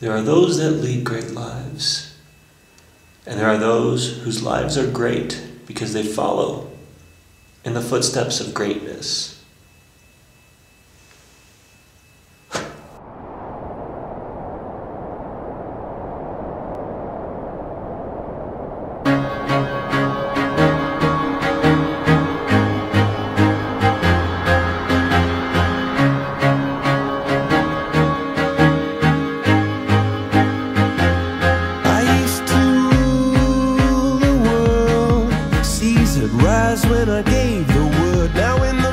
There are those that lead great lives, and there are those whose lives are great because they follow in the footsteps of greatness. when I gave the word. Now in the